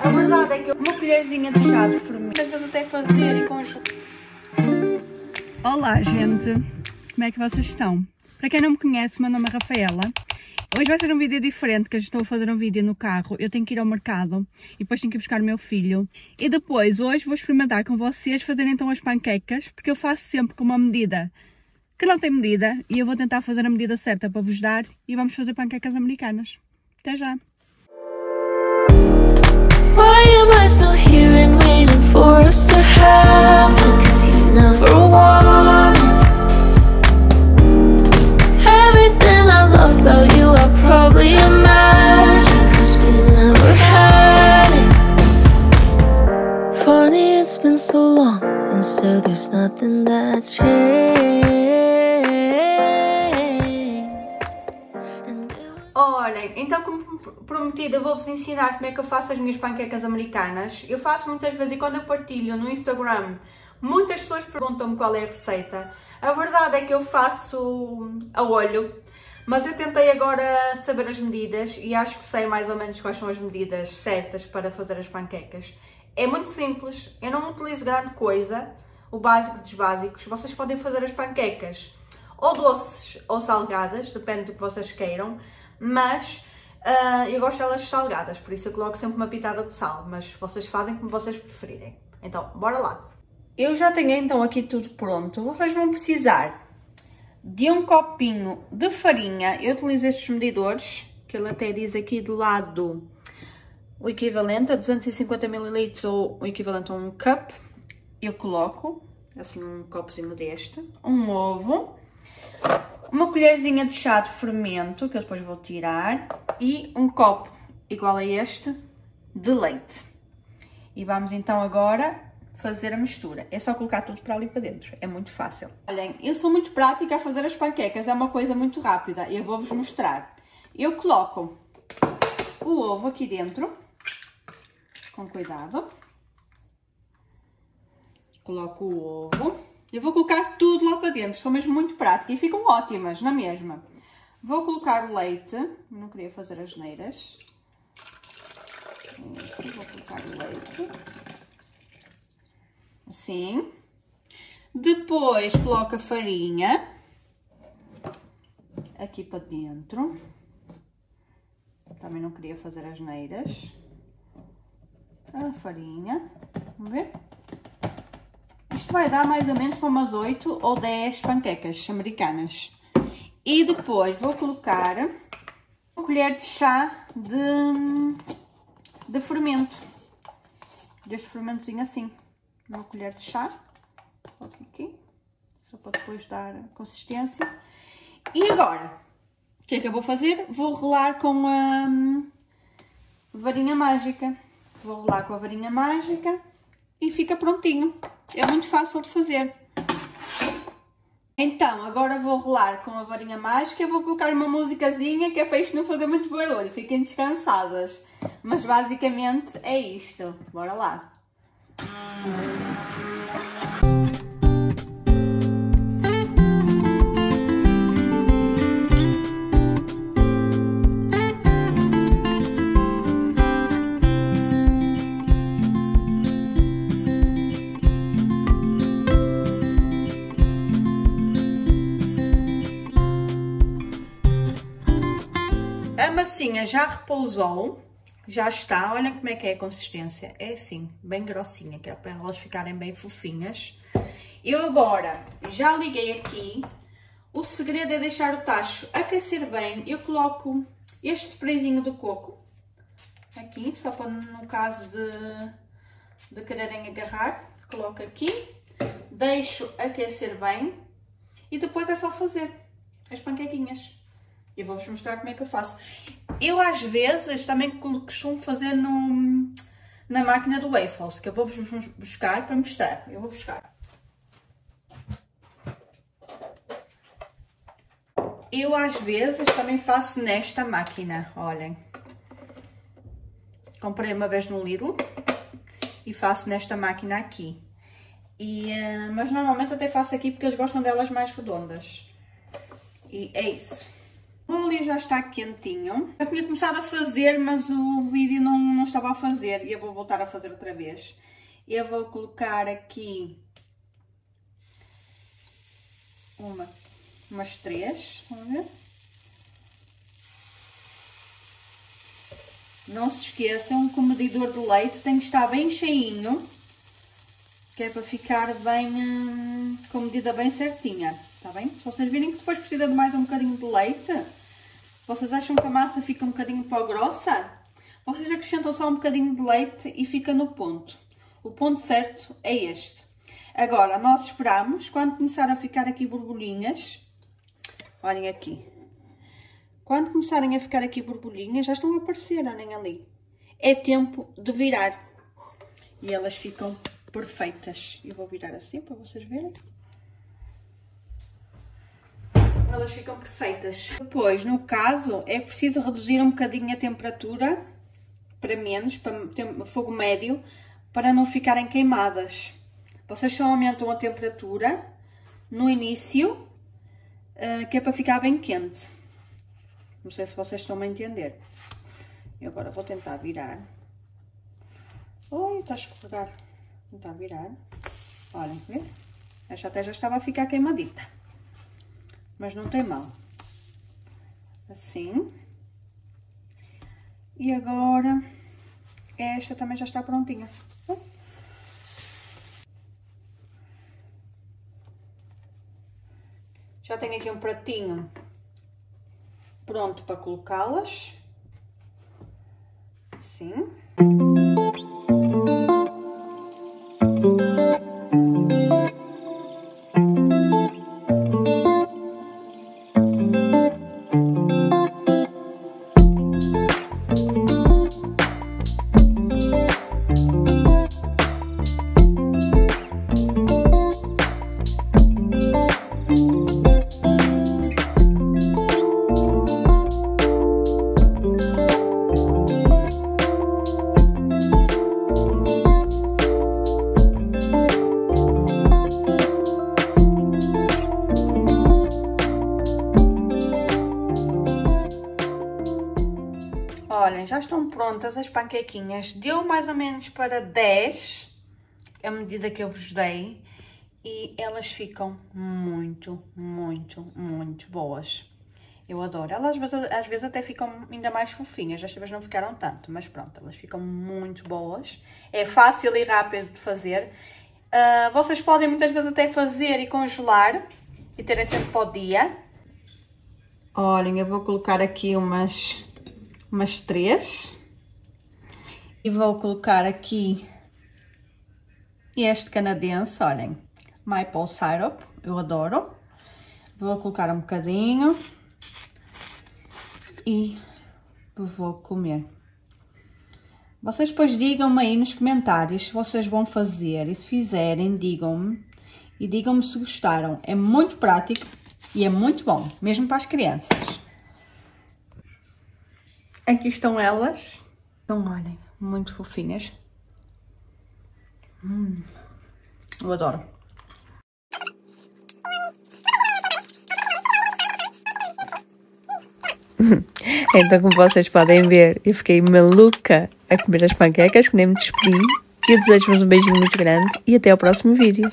A verdade é que uma colherzinha de chá de fermento, às vezes até fazer e congelar. Olá, gente! Como é que vocês estão? Para quem não me conhece, meu nome é Rafaela. Hoje vai ser um vídeo diferente, que eu estou a fazer um vídeo no carro. Eu tenho que ir ao mercado e depois tenho que ir buscar o meu filho. E depois, hoje, vou experimentar com vocês fazer então as panquecas, porque eu faço sempre com uma medida que não tem medida e eu vou tentar fazer a medida certa para vos dar e vamos fazer panquecas americanas. Até já! Am I still here and waiting for us to happen? Cause you never wanted Everything I loved about you I probably imagined. Cause we never had it. Funny it's been so long And so there's nothing that's changed Então como prometido eu vou-vos ensinar como é que eu faço as minhas panquecas americanas. Eu faço muitas vezes e quando eu partilho no Instagram, muitas pessoas perguntam-me qual é a receita. A verdade é que eu faço a olho, mas eu tentei agora saber as medidas e acho que sei mais ou menos quais são as medidas certas para fazer as panquecas. É muito simples, eu não utilizo grande coisa, o básico dos básicos. Vocês podem fazer as panquecas ou doces ou salgadas, depende do que vocês queiram mas uh, eu gosto delas salgadas, por isso eu coloco sempre uma pitada de sal, mas vocês fazem como vocês preferirem. Então, bora lá! Eu já tenho então aqui tudo pronto, vocês vão precisar de um copinho de farinha, eu utilizo estes medidores, que ele até diz aqui do lado o equivalente a 250 ml ou o equivalente a um cup, eu coloco assim um copozinho deste, um ovo, uma colherzinha de chá de fermento, que eu depois vou tirar, e um copo igual a este de leite. E vamos então agora fazer a mistura. É só colocar tudo para ali para dentro, é muito fácil. Olhem, eu sou muito prática a fazer as panquecas, é uma coisa muito rápida, eu vou-vos mostrar. Eu coloco o ovo aqui dentro, com cuidado. Coloco o ovo. Eu vou colocar tudo lá para dentro, são mesmo muito práticas e ficam ótimas na mesma. Vou colocar o leite, não queria fazer as neiras. Vou colocar o leite. Assim. Depois coloco a farinha. Aqui para dentro. Também não queria fazer as neiras. A farinha. Vamos ver? Isto vai dar mais ou menos para umas 8 ou 10 panquecas americanas. E depois vou colocar uma colher de chá de, de fermento. Deste fermentozinho assim. Uma colher de chá. Aqui. Só para depois dar consistência. E agora, o que é que eu vou fazer? Vou rolar com a hum, varinha mágica. Vou rolar com a varinha mágica e fica prontinho. É muito fácil de fazer. Então, agora vou rolar com a varinha mágica, vou colocar uma musicazinha que é para isto não fazer muito barulho, fiquem descansadas. Mas basicamente é isto. Bora lá. Massinha já repousou, já está, olha como é que é a consistência, é assim, bem grossinha, que é para elas ficarem bem fofinhas. Eu agora já liguei aqui, o segredo é deixar o tacho aquecer bem, eu coloco este sprayzinho do coco, aqui, só para no caso de, de quererem agarrar, coloco aqui, deixo aquecer bem e depois é só fazer as panquequinhas. Eu vou-vos mostrar como é que eu faço. Eu, às vezes, também costumo fazer no, na máquina do waffles, que eu vou-vos buscar para mostrar. Eu vou buscar. Eu, às vezes, também faço nesta máquina, olhem. Comprei uma vez no Lidl e faço nesta máquina aqui. E, uh, mas normalmente até faço aqui porque eles gostam delas mais redondas. E é isso. Óleo já está quentinho. Eu tinha começado a fazer, mas o vídeo não, não estava a fazer e eu vou voltar a fazer outra vez. Eu vou colocar aqui uma, umas três, vamos ver. Não se esqueçam que o medidor de leite tem que estar bem cheinho, que é para ficar bem, hum, com medida bem certinha, tá bem? Se vocês virem que depois precisa de mais um bocadinho de leite, vocês acham que a massa fica um bocadinho para grossa? Vocês acrescentam só um bocadinho de leite e fica no ponto. O ponto certo é este. Agora, nós esperamos, quando começar a ficar aqui borbulhinhas, olhem aqui, quando começarem a ficar aqui borbulhinhas, já estão a aparecer, olhem ali. É tempo de virar. E elas ficam perfeitas. Eu vou virar assim para vocês verem. Elas ficam perfeitas. Depois, no caso, é preciso reduzir um bocadinho a temperatura para menos, para fogo médio, para não ficarem queimadas. Vocês só aumentam a temperatura no início, eh, que é para ficar bem quente. Não sei se vocês estão a entender. E agora vou tentar virar. Oi, está a escorregar. Vou tentar virar. Olhem, vê? Esta até já estava a ficar queimadita. Mas não tem mal. Assim. E agora, esta também já está prontinha. Já tenho aqui um pratinho pronto para colocá-las. Assim. Panquequinhas. Deu mais ou menos para 10, a medida que eu vos dei. E elas ficam muito, muito, muito boas. Eu adoro. Elas às vezes até ficam ainda mais fofinhas. Desta vez não ficaram tanto, mas pronto, elas ficam muito boas. É fácil e rápido de fazer. Uh, vocês podem muitas vezes até fazer e congelar e terem sempre para o dia. Olhem, eu vou colocar aqui umas umas três. E vou colocar aqui este canadense, olhem, maple syrup, eu adoro. Vou colocar um bocadinho e vou comer. Vocês depois digam-me aí nos comentários se vocês vão fazer e se fizerem, digam-me e digam-me se gostaram. É muito prático e é muito bom, mesmo para as crianças. Aqui estão elas. Então, olhem, muito fofinhas. Hum, eu adoro. então, como vocês podem ver, eu fiquei maluca a comer as panquecas, que nem me despedi. E eu desejo-vos um beijinho muito grande e até ao próximo vídeo.